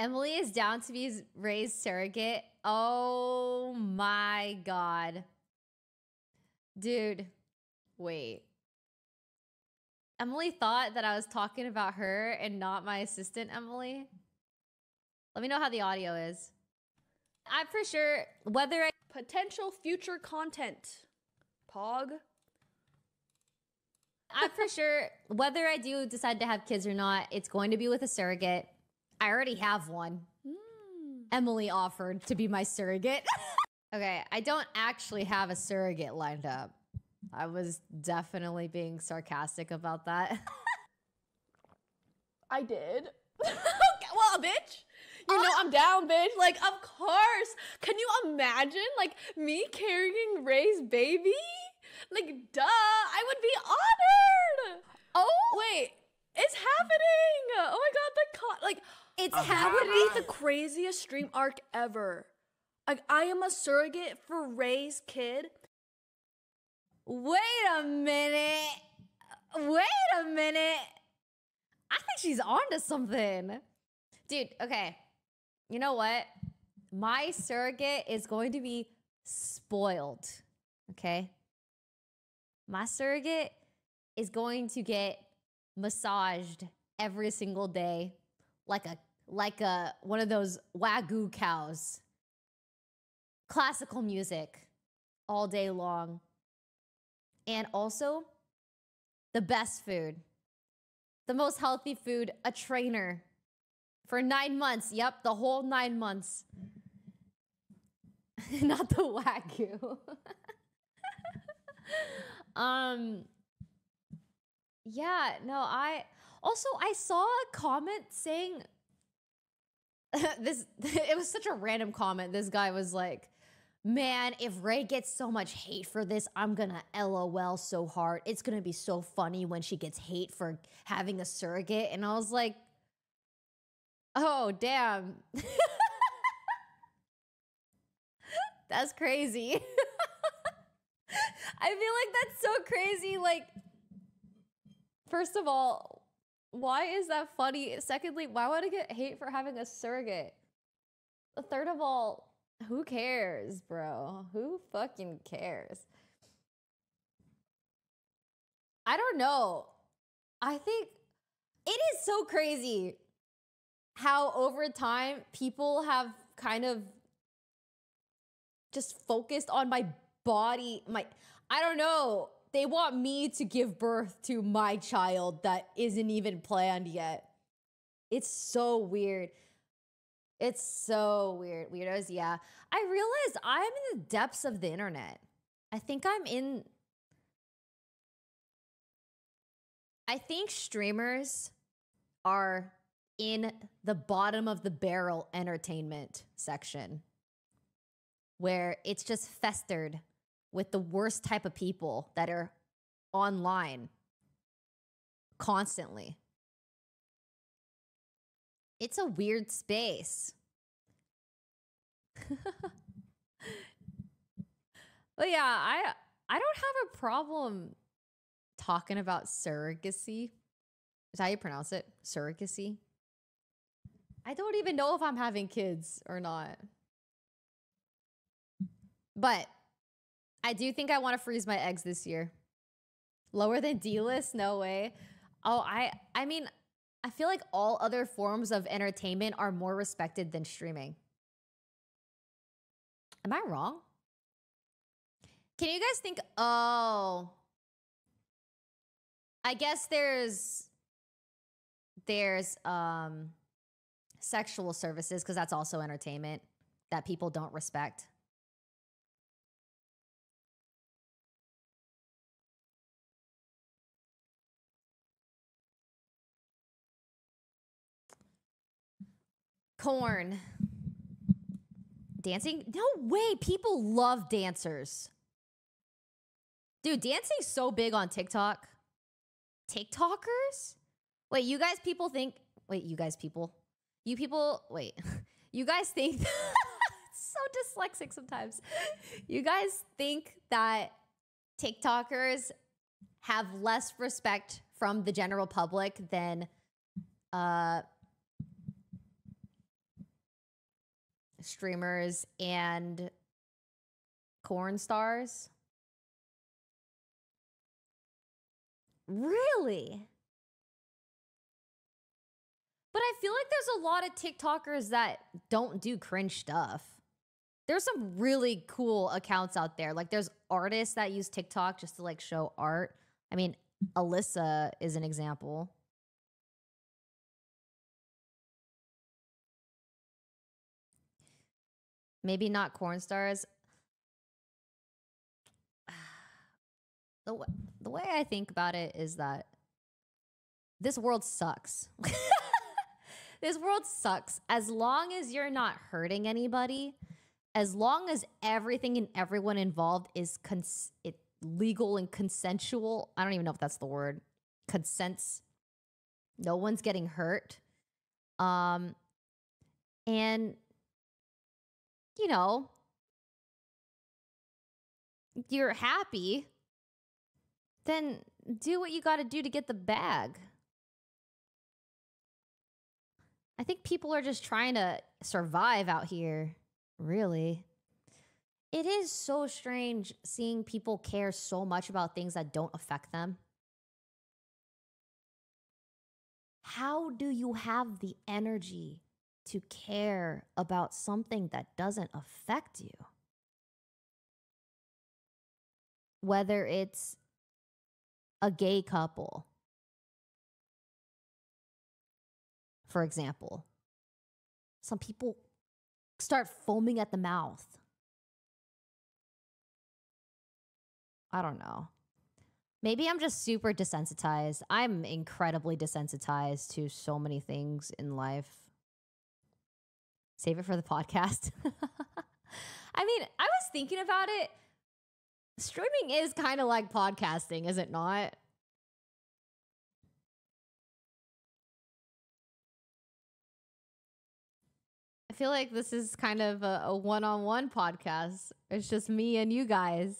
Emily is down to be Rae's surrogate. Oh my god. Dude, wait. Emily thought that I was talking about her and not my assistant, Emily. Let me know how the audio is. I'm for sure whether I Potential future content. Pog. I'm for sure whether I do decide to have kids or not, it's going to be with a surrogate. I already have one. Mm. Emily offered to be my surrogate. okay, I don't actually have a surrogate lined up. I was definitely being sarcastic about that. I did. okay, well, bitch. You know I'm down, bitch. Like, of course. Can you imagine, like, me carrying Rae's baby? Like, duh. I would be honored. oh, Wait, it's happening. Oh my god, the co- like it's that would be the craziest stream arc ever. Like, I am a surrogate for Rae's kid. Wait a minute. Wait a minute. I think she's onto something. Dude, okay. You know what? My surrogate is going to be spoiled. Okay? My surrogate is going to get massaged every single day like a like a one of those wagyu cows. Classical music all day long and also the best food, the most healthy food, a trainer for nine months. Yep, the whole nine months. Not the wagyu. um, yeah, no, I also I saw a comment saying this. It was such a random comment. This guy was like man, if Rae gets so much hate for this, I'm gonna LOL so hard. It's gonna be so funny when she gets hate for having a surrogate. And I was like, oh, damn. that's crazy. I feel like that's so crazy. Like, first of all, why is that funny? Secondly, why would I get hate for having a surrogate? Third of all, who cares, bro? Who fucking cares? I don't know. I think it is so crazy how over time people have kind of just focused on my body, my I don't know. They want me to give birth to my child that isn't even planned yet. It's so weird. It's so weird. Weirdos, yeah. I realized I'm in the depths of the internet. I think I'm in. I think streamers are in the bottom of the barrel entertainment section where it's just festered with the worst type of people that are online constantly. It's a weird space. but yeah, I I don't have a problem talking about surrogacy. Is how you pronounce it? Surrogacy? I don't even know if I'm having kids or not. But I do think I want to freeze my eggs this year. Lower than D list? No way. Oh, I I mean, I feel like all other forms of entertainment are more respected than streaming. Am I wrong? Can you guys think, oh, I guess there's there's um sexual services because that's also entertainment that people don't respect. Corn. Dancing? No way. People love dancers. Dude, dancing's so big on TikTok. TikTokers? Wait, you guys people think wait, you guys people. You people wait. You guys think so dyslexic sometimes. You guys think that TikTokers have less respect from the general public than uh streamers and corn stars. Really? But I feel like there's a lot of TikTokers that don't do cringe stuff. There's some really cool accounts out there. Like there's artists that use TikTok just to like show art. I mean, Alyssa is an example. Maybe not corn stars. The, w- the way I think about it is that this world sucks. this world sucks. As long as you're not hurting anybody, as long as everything and everyone involved is cons- it, legal and consensual. I don't even know if that's the word. Consents. No one's getting hurt. Um, and you know, you're happy, then do what you got to do to get the bag. I think people are just trying to survive out here, really. It is so strange seeing people care so much about things that don't affect them. How do you have the energy to care about something that doesn't affect you? Whether it's a gay couple, for example, some people start foaming at the mouth. I don't know. Maybe I'm just super desensitized. I'm incredibly desensitized to so many things in life. Save it for the podcast. I mean, I was thinking about it. Streaming is kind of like podcasting, is it not? I feel like this is kind of a, one on one podcast. It's just me and you guys.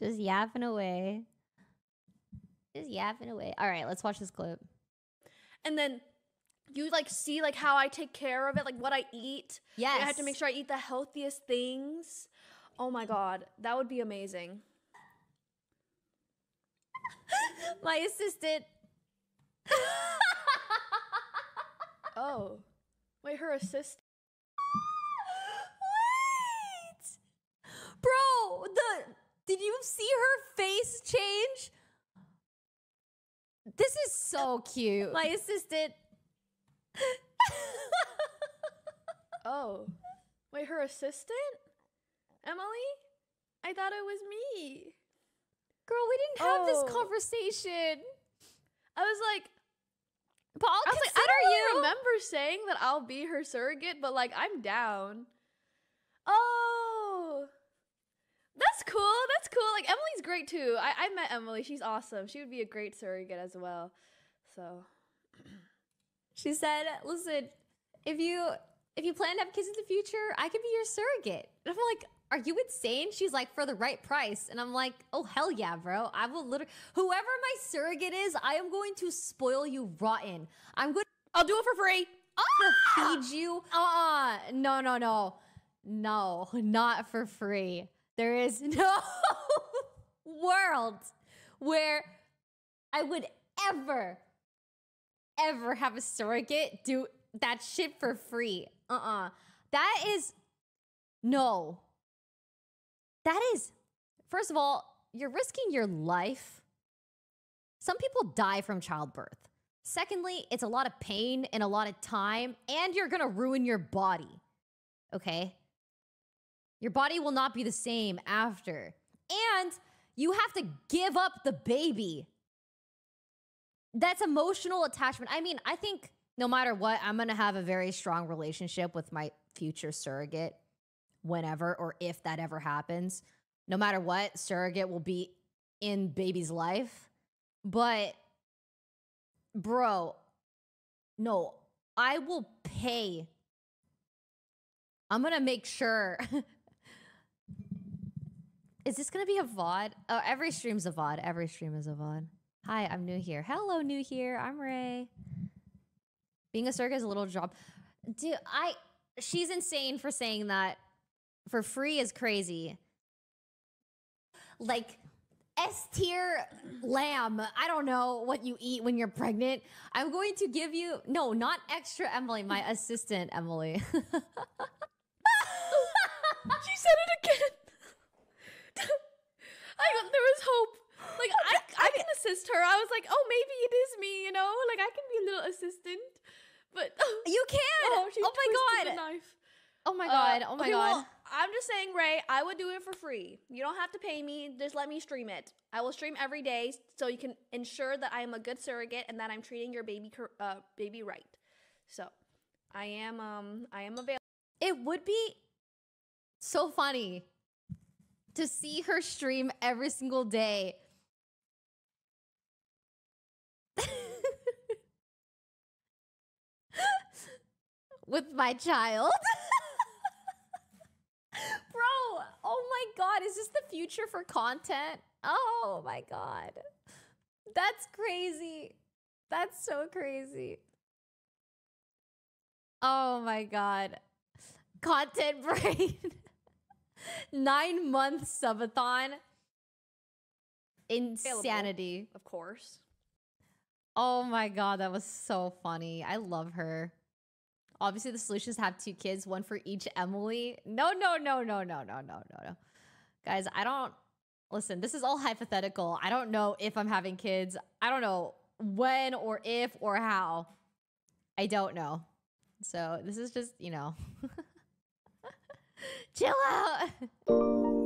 Just yapping away. Just yapping away. All right, let's watch this clip. And then you like see like how I take care of it, like what I eat. Yes. Like, I have to make sure I eat the healthiest things. Oh my god, that would be amazing. My assistant. Oh. Wait, her assist Wait! Bro, the did you see her face change? This is so cute. My assistant. Oh. Wait, her assistant? Emily? I thought it was me. Girl, we didn't have Oh. this conversation. I was like, But I'll I was like, I don't really you. remember saying that I'll be her surrogate, but like I'm down. Oh. That's cool. That's cool. Like Emily's great too. I, I met Emily. She's awesome. She would be a great surrogate as well. So She said, "Listen, if you if you plan to have kids in the future, I could be your surrogate." And I'm like, "Are you insane?" She's like, "For the right price." And I'm like, "Oh hell yeah, bro! I will literally whoever my surrogate is, I am going to spoil you rotten. I'm going I'll do it for free. to feed you. Uh, no, no, no, no, not for free. There is no world where I would ever, ever have a surrogate do that shit for free. Uh uh That is, no. That is, first of all, you're risking your life. Some people die from childbirth. Secondly, it's a lot of pain and a lot of time, and you're gonna ruin your body. Okay? Your body will not be the same after. And you have to give up the baby. That's emotional attachment. I mean, I think no matter what, I'm gonna have a very strong relationship with my future surrogate whenever or if that ever happens. No matter what, surrogate will be in baby's life. But, bro, no, I will pay. I'm gonna make sure. is this gonna be a VOD? Oh, every stream's a VOD. Every stream is a VOD. Hi, I'm new here. Hello, new here. I'm Rae. Being a surrogate is a little job. Do I she's insane for saying that for free is crazy. Like S tier lamb. I don't know what you eat when you're pregnant. I'm going to give you no, not ExtraEmily, my assistant Emily. she said it again. I there was hope. Like I, I can assist her. I was like, oh, maybe it is me. You know, like I can be a little assistant. But you can. oh, oh my god. knife. Oh my Uh, god. oh my okay, god. well, I'm just saying, Rae, I would do it for free. You don't have to pay me. Just let me stream it. I will stream every day so you can ensure that I am a good surrogate and that I'm treating your baby uh, baby right. So, I am um I am available. it would be so funny to see her stream every single day. With my child. Bro, oh my god, is this the future for content? Oh my god. That's crazy. That's so crazy. Oh my god. Content brain. Nine month subathon. Insanity. Of course. Oh my god, that was so funny. I love her. Obviously, the solutions have two kids, one for each Emily. No, no, no, no, no, no, no, no, no. Guys, I don't listen. This is all hypothetical. I don't know if I'm having kids. I don't know when or if or how. I don't know. So this is just, you know, chill out.